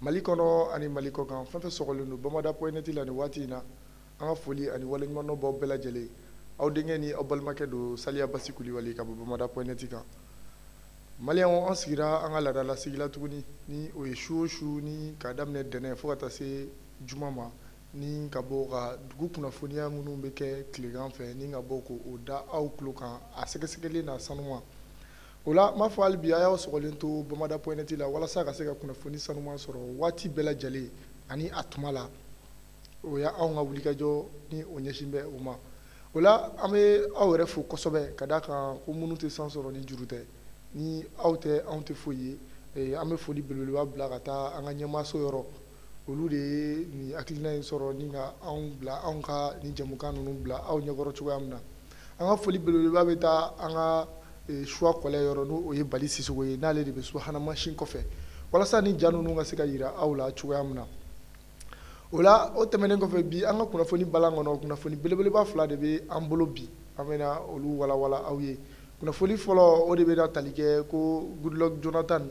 Mali kɔnɔ ani Mali kɔkan, fɛn fɛn sɔgɔlen don Bamada point net la nin waati in na, an ka foli ani waleɲumandɔn b'aw bɛɛ lajɛlen ye. Aw denkɛ ni aw balimakɛ don Saliya Basi Kulibali ka bɔ Bamada point net kan. Maliyɛnw, an sigira an ka laada lasigi la tuguni, ni o ye su o su ni k'a daminɛ ntɛnɛn fo ka taa se juma ma, ni ka bɔ ka dugu kunnafoniya minnu bɛ kɛ tilegan fɛ, ni ka bɔ k'o da aw tulo kan a sɛgɛsɛgɛlen n'a sanuma. O la n b'a fɔ hali bi a y'aw sɔgɔlen to Bamada point net la walasa ka se ka kunnafoni sanuman sɔrɔ waati bɛɛ lajɛlen ani a tuma la. O ya anw ka wulikajɔ ni o ɲɛsin bɛ o ma. O la an bɛ aw yɛrɛ fo kosɛbɛ ka d'a kan ko minnu tɛ san sɔrɔ ni juru tɛ. Ni aw tɛ anw tɛ foyi ye. An bɛ foli belebeleba bila ka taa an ka ɲɛmaaso yɔrɔ. olu de ye nin hakilina in sɔrɔ ni ka anw bila anw ka nin jamukan ninnu bila aw ɲɛkɔrɔ cogoya min na an ka foli belebeleba bɛ taa an ka eh, suwa kɔlɛ yɔrɔ n'o o ye bali sisigo ye n'ale de bɛ suhana mansin kɔfɛ walasa nin ja ninnu ka se ka yira aw la cogoya min na o la o tɛmɛnen kɔfɛ bi an ka kunnafoni balan kɔnɔ kunnafoni belebeleba fila de bɛ an bolo bi an bɛna olu walawala aw ye kunnafoni fɔlɔ o de bɛna tali kɛ ko goodluck jonathan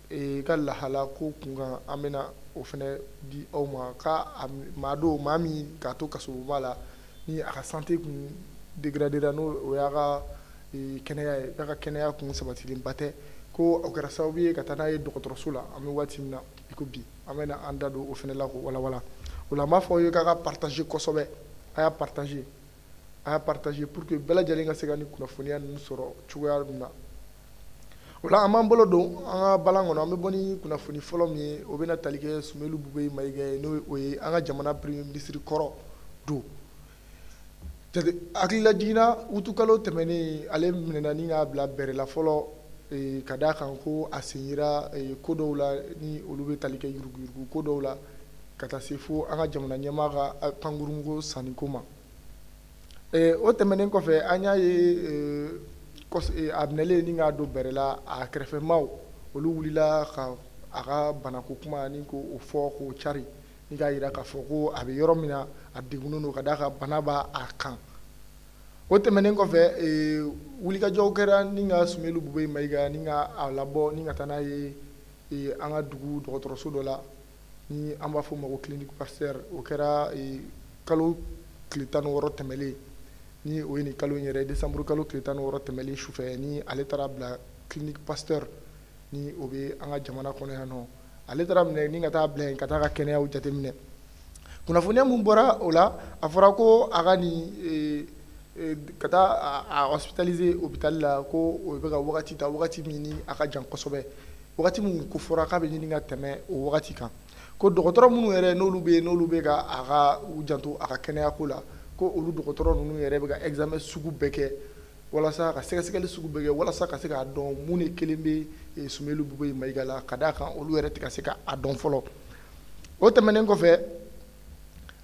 ee ka lahala ko kun kan an bɛna o fana di aw ma ka maa don maa min k'a to kasoba la ni a ka sante kun degradira n'o o y'a ka kɛnɛya ye a ka kɛnɛya kun sabatilenba tɛ ko o kɛra sababu ye ka taa n'a ye dɔgɔtɔrɔso la an bɛ waati min na i ko bi an bɛna an da don o fana la ko walawa o an b'a fɔ aw ye k'a ka pataze kosɛbɛ a y'a pataze a y'a partager pour que bɛɛ lajɛlen ka se ka nin kunnafoniya ninnu sɔrɔ cogoya min na o la an b'an bolo don an ka balan kɔnɔ an bɛ bɔ ni kunnafoni fɔlɔ min ye o bɛna tali kɛ Sumeyili Bube Mayigɛ ye n'o o ye an ka jamana premier ministre kɔrɔ don jate hakililajiginna wutukalo tɛmɛnen ale minɛna ni k'a bila bɛrɛ la fɔlɔ eh, ka d'a kan ko a sen yera eh, ko dɔw la ni olu bɛ tali kɛ yuruguyurugu ko dɔw la ka taa se fo an ka jamana ɲɛmaa ka pankurunko sanniko ma o tɛmɛnen kɔfɛ an y'a ye a minɛlen ni k'a don bɛrɛ la a kɛrɛfɛmaw olu wulila ka a ka banako kuma ni ko o fɔ k'o cari ni k'a jira k'a fɔ ko a bɛ yɔrɔ min na a degunnen don ka d'a ka bana b'a a kan o tɛmɛnen kɔfɛ wulikajɔw kɛra ni ka Sumeyili Bube Mayiga ni ka a labɔ ni ka taa n'a ye an ka dugu dɔgɔtɔrɔso dɔ la ni an b'a fɔ o ma ko clinique pasteur o kɛra e, kalo tile tan ni wɔɔrɔ tɛmɛlen ni o ye nin kalo in yɛrɛ décembre kalo tile tan ni wɔɔrɔ tɛmɛlen sufɛ ni ale taara bila clinique pasteur ni o bɛ an ka jamana kɔnɔ yan nɔ ale taara minɛ ni ka taa bila yen ka taa ka kɛnɛyaw jateminɛ kunnafoniya mun bɔra o la a fɔra ko a ka nin e, e, ka taa a hospitaliser hôpital la ko o bɛ ka wagati ta wagati min ni a ka jan kosɛbɛ wagati minnu ko fɔra k'a bɛ ɲini ka tɛmɛ o wagati kan ko dɔgɔtɔrɔ minnu yɛrɛ n'olu bɛ yen n'olu bɛ ka a ka u janto a ka kɛnɛyako la ko olu dɔgɔtɔrɔ ninnu yɛrɛ bɛ ka examen sugu bɛɛ kɛ walasa ka sɛgɛsɛgɛli sugu bɛɛ kɛ walasa ka se k'a dɔn mun de kelen bɛ eh, Sumeyili Bugoyi Mayiga la ka d'a kan olu yɛrɛ tɛ ka se k'a dɔn fɔlɔ o tɛmɛnen kɔfɛ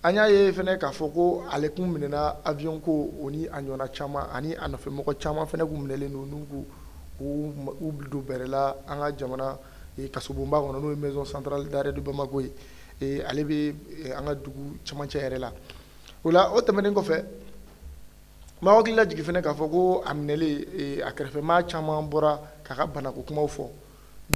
An y'a ye fana k'a fɔ ko ale kun minɛna avion ko o ni a ɲɔgɔnna caman ani a nɔfɛ mɔgɔ caman fana kun minɛlen don n'u k'u u don bɛrɛla an ka jamana kasobonba kɔnɔ n'o ye maison centrale d'arrêt de Bamako ye ee ale bɛ an ka dugu cɛmancɛ yɛrɛ la o la o tɛmɛnen kɔfɛ n b'aw hakili lajigin fana k'a fɔ ko a minɛlen a kɛrɛfɛmaa caman bɔra k'a ka banako kumaw fɔ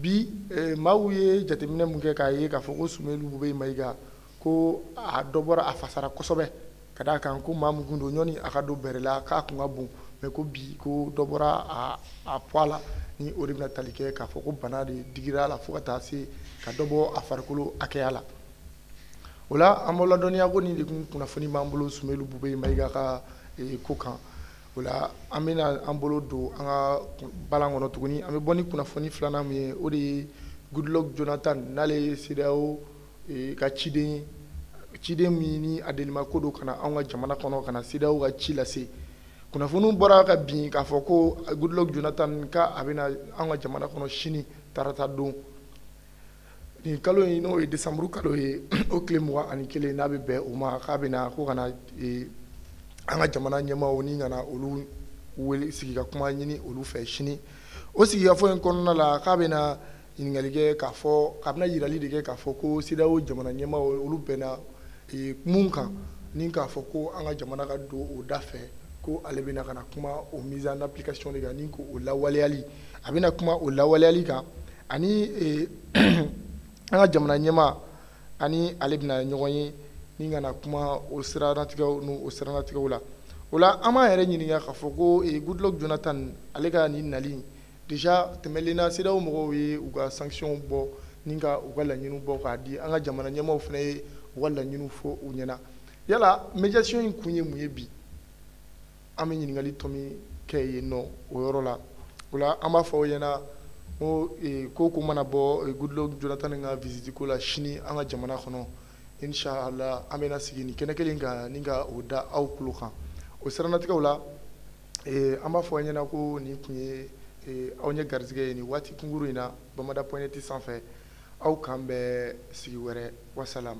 bi eh, maaw ye jateminɛ mun kɛ k'a ye k'a fɔ ko sumelu bube mayiga ko a dɔ bɔra a fasara kosɛbɛ ka d'a kan ko maa mun kun don ɲɔni a ka don bɛrɛ la k'a kun ka bon mɛ ko bi ko dɔ bɔra a a poids la ni o de bɛna tali kɛ k'a fɔ ko bana de digira a la fo ka taa se ka dɔ bɔ a farikolo hakɛya la o la an b'aw ladɔnniya ko nin de kun kunnafoni b'an bolo sumelu bube mayiga ka eh, ko kan O la an bɛna an bolo don an ka balan kɔnɔ tuguni an bɛ bɔ ni kunnafoni filanan min ye o de ye Goodluck Jonathan n'ale ye CEDEAO ka ciden ye ciden min ni a delimako don ka na anw ka jamana kɔnɔ ka na CEDEAO ka ci lase kunnafoniw bɔra ka bin k'a fɔ ko Goodluck Jonathan k'a bɛna anw ka jamana kɔnɔ sini taratadon nin kalo in n'o ye desanburu kalo ye o tile mugan ani kelen n'a bɛ bɛn o ma k'a bɛ na ko kana e, an ka jamana ɲɛmaaw ni kana olu wele sigi ka kuma ɲini olu fɛ sini o sigikafɔ in kɔnɔna la k'a bɛ na ɲininkali kɛ k'a fɔ k'a bɛna yirali de kɛ k'a fɔ ko CEDEAO jamana ɲɛmaaw olu bɛnna e, mun kan ni k'a fɔ ko an ka jamana ka don o da fɛ ko ale bɛna kana kuma o mise en application de kan ni ko o lawaleyali a bɛna kuma o lawaleyali kan ani eh, an ka jamana ɲɛma ani ale bɛna ɲɔgɔn ye ni kana kuma o siranatigɛw n'o o siranatigɛw la o la an b'an yɛrɛ ɲininka k'a fɔ ko eh, goodluck jonathan ale ka nin nali deja tɛmɛlen na sedaw mɔgɔw ye u ka sanctions bɔ ni ka u ka laɲiniw bɔ k'a di an ka jamana ɲɛmaw fana ye u ka laɲiniw fɔ u ɲɛna yala médiation in kun ye mun ye bi an bɛ ɲininkali tɔ min kɛ yen nɔ o yɔrɔ la o la an b'a fɔ aw ɲɛna ko eh, ko ko mana bɔ eh, goodluck jonathan ni ka visite ko la sini an ka jamana kɔnɔ inshallah an bɛna sigi nin kɛnɛ kelen kan ni ka o da aw tulo kan o siranatigɛw la eh, an b'a fɔ aw ɲɛna ko nin tun ye eh, aw ɲɛ garisɛgɛ ye nin waati kunkuru in na bamada pɔɲɛti sanfɛ aw kan bɛ sigi wɛrɛ wasalam